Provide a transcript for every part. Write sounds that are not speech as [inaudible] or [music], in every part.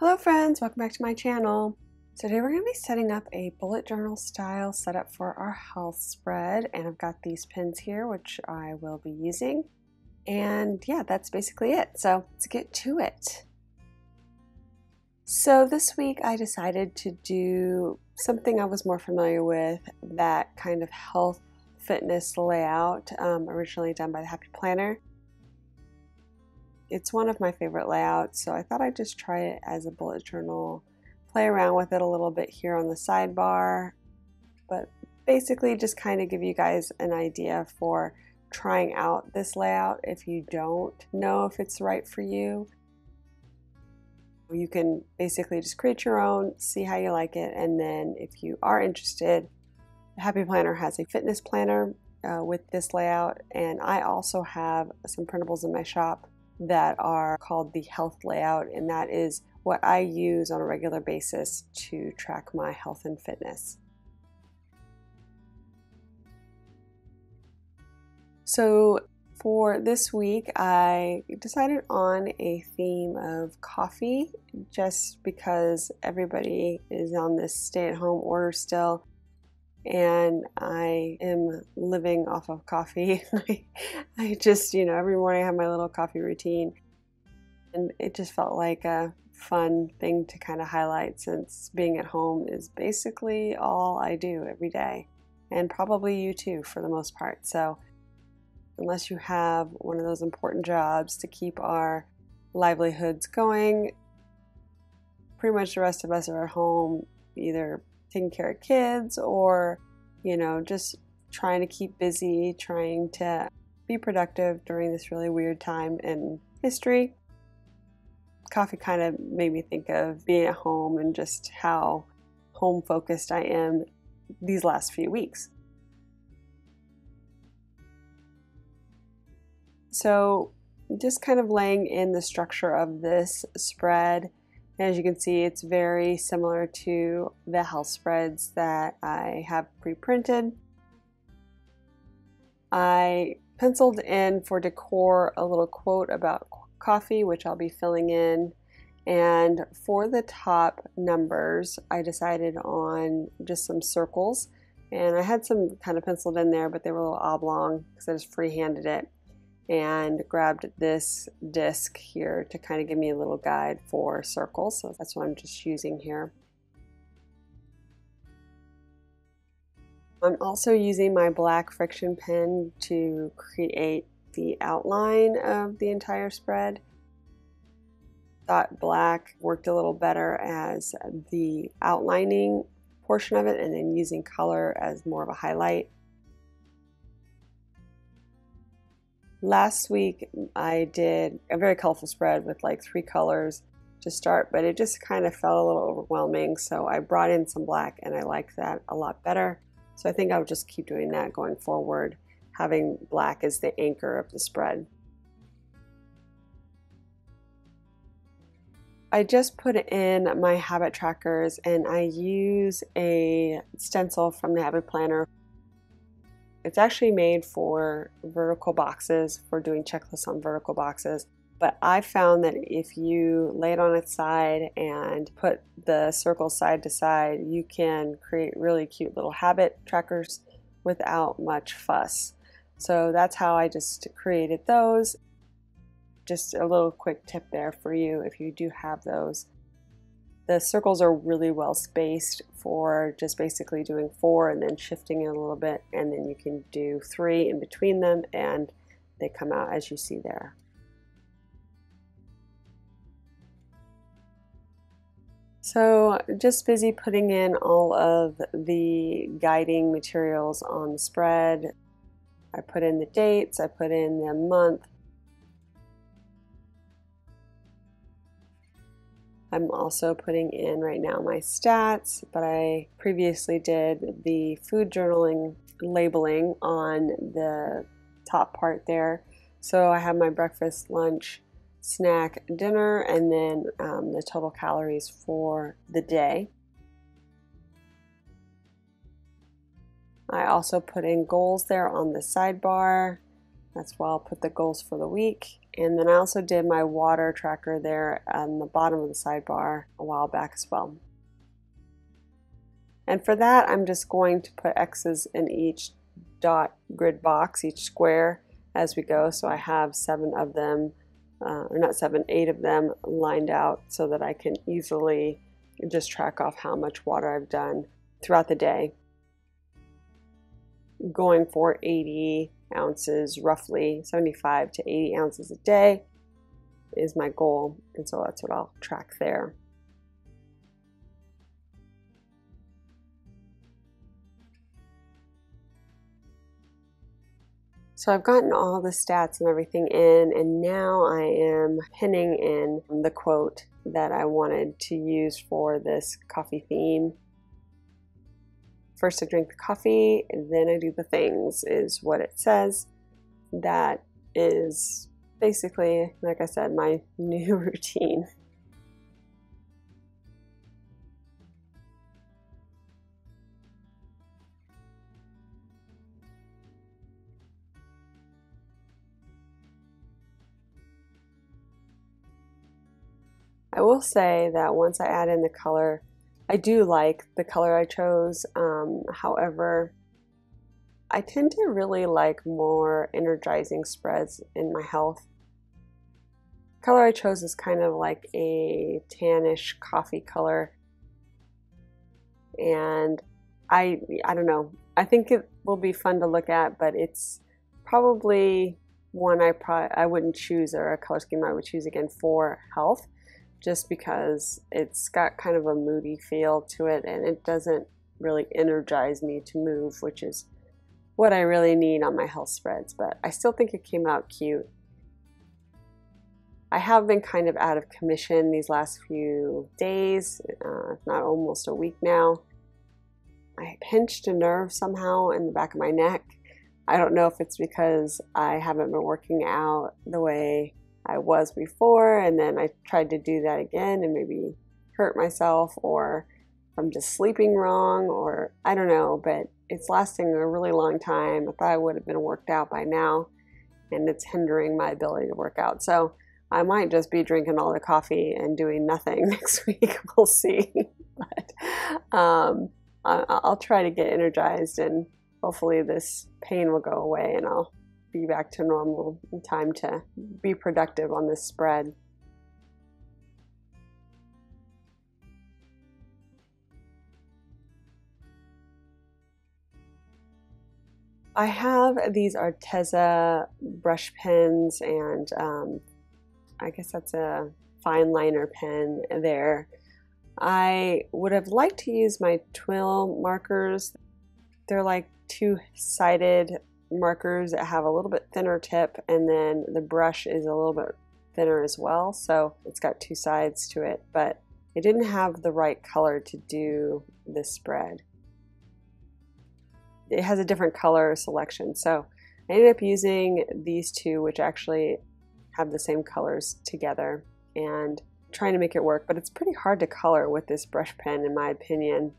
Hello friends, welcome back to my channel. Today we're going to be setting up a bullet journal style setup for our health spread and I've got these pins here which I will be using and yeah that's basically it so let's get to it. So this week I decided to do something I was more familiar with that kind of health fitness layout um, originally done by the Happy Planner it's one of my favorite layouts, so I thought I'd just try it as a bullet journal, play around with it a little bit here on the sidebar, but basically just kind of give you guys an idea for trying out this layout if you don't know if it's right for you. You can basically just create your own, see how you like it, and then if you are interested, Happy Planner has a fitness planner uh, with this layout, and I also have some printables in my shop that are called the health layout, and that is what I use on a regular basis to track my health and fitness. So, for this week, I decided on a theme of coffee just because everybody is on this stay at home order still and I am living off of coffee. [laughs] I just, you know, every morning I have my little coffee routine, and it just felt like a fun thing to kind of highlight since being at home is basically all I do every day, and probably you too for the most part. So, unless you have one of those important jobs to keep our livelihoods going, pretty much the rest of us are at home either taking care of kids or, you know, just trying to keep busy, trying to be productive during this really weird time in history. Coffee kind of made me think of being at home and just how home focused I am these last few weeks. So, just kind of laying in the structure of this spread as you can see, it's very similar to the health spreads that I have pre-printed. I penciled in for decor a little quote about coffee, which I'll be filling in. And for the top numbers, I decided on just some circles. And I had some kind of penciled in there, but they were a little oblong because I just free-handed it and grabbed this disc here to kind of give me a little guide for circles. So that's what I'm just using here. I'm also using my black FriXion pen to create the outline of the entire spread. Thought black worked a little better as the outlining portion of it and then using color as more of a highlight. Last week I did a very colorful spread with like three colors to start, but it just kind of felt a little overwhelming. So I brought in some black and I like that a lot better. So I think I'll just keep doing that going forward, having black as the anchor of the spread. I just put in my habit trackers and I use a stencil from the Happy Planner it's actually made for vertical boxes, for doing checklists on vertical boxes. But I found that if you lay it on its side and put the circles side to side, you can create really cute little habit trackers without much fuss. So that's how I just created those. Just a little quick tip there for you if you do have those. The circles are really well spaced for just basically doing four and then shifting it a little bit and then you can do three in between them and they come out as you see there. So just busy putting in all of the guiding materials on the spread. I put in the dates, I put in the month, I'm also putting in right now my stats, but I previously did the food journaling labeling on the top part there. So I have my breakfast, lunch, snack, dinner, and then um, the total calories for the day. I also put in goals there on the sidebar. That's where I'll put the goals for the week. And then I also did my water tracker there on the bottom of the sidebar a while back as well. And for that, I'm just going to put X's in each dot grid box, each square as we go. So I have seven of them, uh, or not seven, eight of them lined out so that I can easily just track off how much water I've done throughout the day. Going for 80 ounces, roughly 75 to 80 ounces a day is my goal. And so that's what I'll track there. So I've gotten all the stats and everything in, and now I am pinning in the quote that I wanted to use for this coffee theme. First, I drink the coffee, and then I do the things, is what it says. That is basically, like I said, my [laughs] new routine. I will say that once I add in the color, I do like the color I chose. Um, however, I tend to really like more energizing spreads in my health. Color I chose is kind of like a tannish coffee color. And I I don't know. I think it will be fun to look at, but it's probably one I probably I wouldn't choose or a color scheme I would choose again for health just because it's got kind of a moody feel to it and it doesn't really energize me to move, which is what I really need on my health spreads. But I still think it came out cute. I have been kind of out of commission these last few days, uh, not almost a week now. I pinched a nerve somehow in the back of my neck. I don't know if it's because I haven't been working out the way I was before, and then I tried to do that again and maybe hurt myself, or I'm just sleeping wrong, or I don't know, but it's lasting a really long time. I thought I would have been worked out by now, and it's hindering my ability to work out. So I might just be drinking all the coffee and doing nothing [laughs] next week. [laughs] we'll see. [laughs] but um, I'll try to get energized, and hopefully, this pain will go away, and I'll be back to normal in time to be productive on this spread. I have these Arteza brush pens and um, I guess that's a fine liner pen there. I would have liked to use my twill markers. They're like two-sided markers that have a little bit thinner tip and then the brush is a little bit thinner as well. So it's got two sides to it but it didn't have the right color to do this spread. It has a different color selection. So I ended up using these two which actually have the same colors together and trying to make it work but it's pretty hard to color with this brush pen in my opinion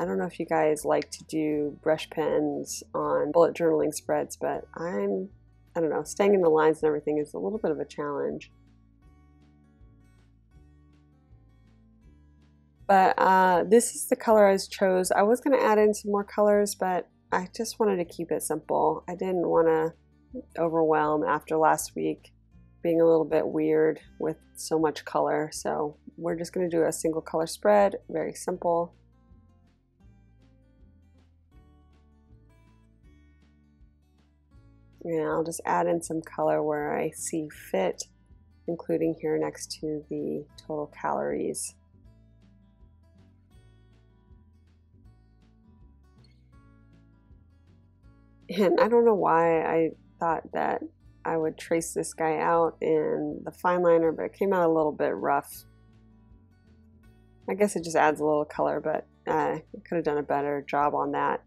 I don't know if you guys like to do brush pens on bullet journaling spreads, but I'm, I don't know, staying in the lines and everything is a little bit of a challenge. But uh, this is the color I chose. I was going to add in some more colors, but I just wanted to keep it simple. I didn't want to overwhelm after last week being a little bit weird with so much color. So we're just going to do a single color spread, very simple. And I'll just add in some color where I see fit, including here next to the total calories. And I don't know why I thought that I would trace this guy out in the fine liner, but it came out a little bit rough. I guess it just adds a little color, but uh, I could have done a better job on that.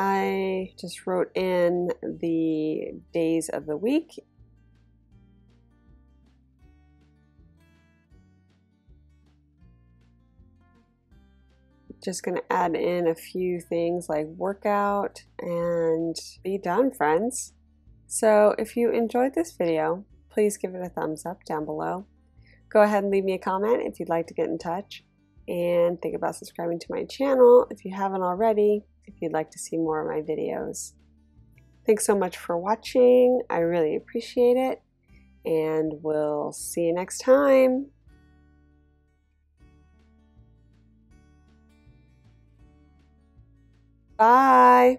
I just wrote in the days of the week. just going to add in a few things like workout and be done, friends. So if you enjoyed this video, please give it a thumbs up down below. Go ahead and leave me a comment if you'd like to get in touch. And think about subscribing to my channel if you haven't already, if you'd like to see more of my videos. Thanks so much for watching. I really appreciate it. And we'll see you next time. Bye.